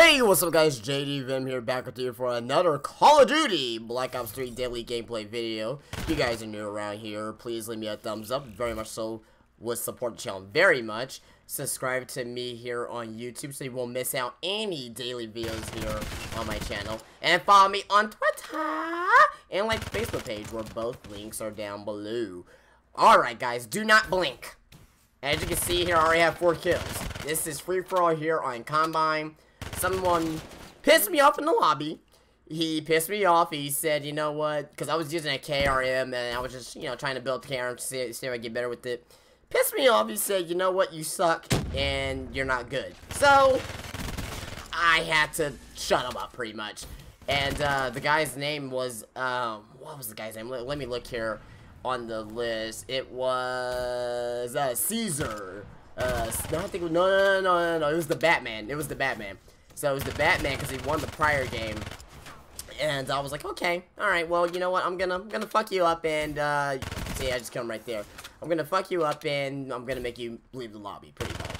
Hey, what's up guys, JD Venom here back with you for another Call of Duty Black Ops 3 daily gameplay video. If you guys are new around here, please leave me a thumbs up, very much so would support the channel very much. Subscribe to me here on YouTube so you won't miss out any daily videos here on my channel. And follow me on Twitter and like the Facebook page where both links are down below. Alright guys, do not blink. As you can see here, I already have four kills. This is free-for-all here on Combine someone pissed me off in the lobby. He pissed me off. He said, you know what, because I was using a KRM and I was just, you know, trying to build KRM to see, see if I get better with it. Pissed me off. He said, you know what, you suck and you're not good. So, I had to shut him up pretty much. And uh, the guy's name was, um, what was the guy's name? Let, let me look here on the list. It was uh, Caesar. Uh, no, I think no, no, no, no, no, it was the Batman. It was the Batman. So it was the Batman because he won the prior game. And I was like, okay, alright, well, you know what, I'm gonna, I'm gonna fuck you up and, uh, see, I just come right there. I'm gonna fuck you up and I'm gonna make you leave the lobby, pretty much.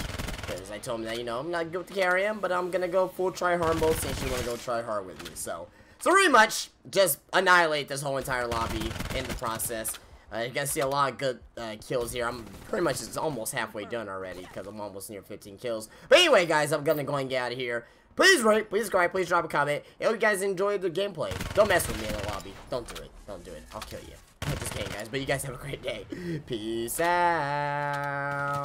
Because I told him that, you know, I'm not good with the him, but I'm gonna go full try hard mode since you wanna go try hard with me, so. So pretty much, just annihilate this whole entire lobby in the process. Uh, you guys see a lot of good uh, kills here. I'm pretty much almost halfway done already because I'm almost near 15 kills. But anyway, guys, I'm gonna go and get out of here. Please rate, please subscribe, please drop a comment. I hope you guys enjoyed the gameplay. Don't mess with me in the lobby. Don't do it. Don't do it. I'll kill you. I'm just kidding, guys. But you guys have a great day. Peace out.